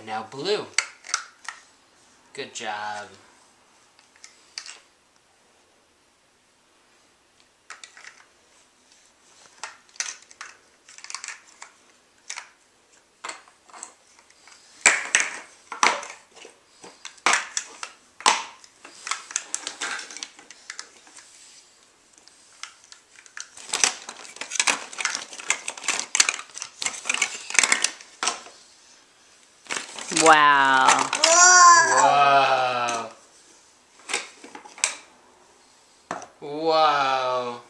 And now blue. Good job. Wow. Wow. Wow.